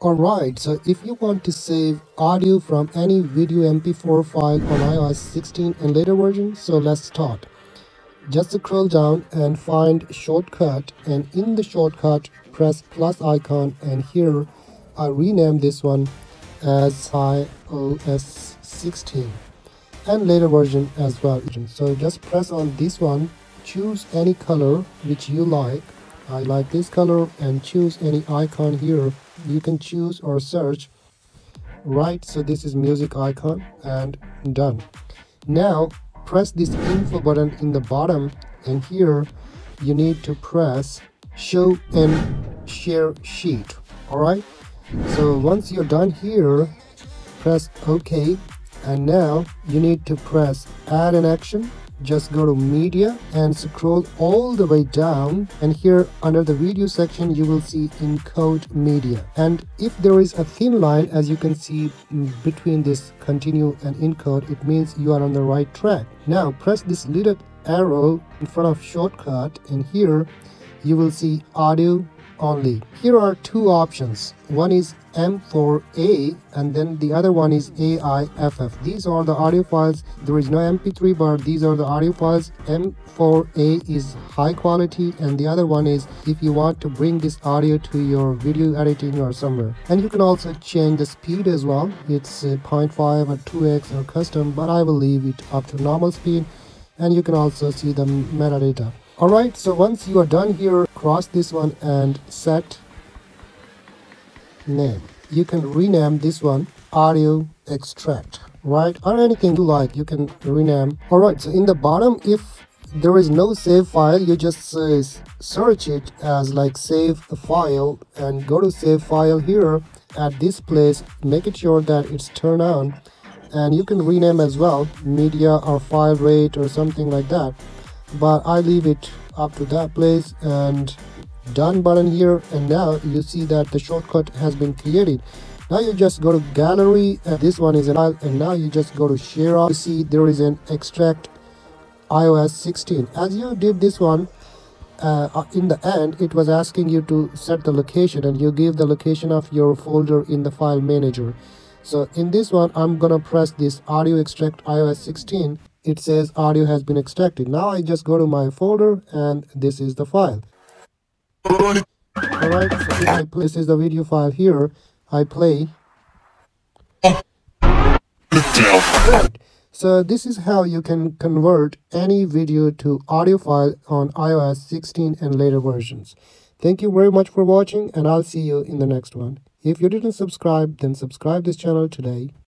Alright, so if you want to save audio from any video MP4 file on iOS 16 and later versions, so let's start. Just scroll down and find shortcut and in the shortcut press plus icon and here I rename this one as iOS 16 and later version as well. So just press on this one, choose any color which you like. I like this color and choose any icon here. You can choose or search. Right, so this is music icon and done. Now press this info button in the bottom and here you need to press show and share sheet all right so once you're done here press ok and now you need to press add an action just go to media and scroll all the way down and here under the video section you will see encode media. And if there is a thin line as you can see mm, between this continue and encode it means you are on the right track. Now press this little arrow in front of shortcut and here you will see audio only. Here are two options. One is M4A and then the other one is AIFF. These are the audio files. There is no MP3 but these are the audio files. M4A is high quality and the other one is if you want to bring this audio to your video editing or somewhere. And you can also change the speed as well. It's uh, 0.5 or 2x or custom but I will leave it up to normal speed and you can also see the metadata. Alright, so once you are done here, cross this one and set name. You can rename this one audio extract, right? Or anything you like, you can rename. Alright, so in the bottom, if there is no save file, you just say search it as like save a file and go to save file here at this place, make it sure that it's turned on and you can rename as well media or file rate or something like that but I leave it up to that place and done button here. And now you see that the shortcut has been created. Now you just go to gallery. And this one is an file and now you just go to share you see there is an extract iOS 16 as you did this one uh, in the end it was asking you to set the location. And you give the location of your folder in the file manager. So in this one i'm gonna press this audio extract ios 16 it says audio has been extracted. Now I just go to my folder and this is the file. Alright, so play, this is the video file here. I play. Right. So this is how you can convert any video to audio file on iOS 16 and later versions. Thank you very much for watching and I'll see you in the next one. If you didn't subscribe, then subscribe this channel today.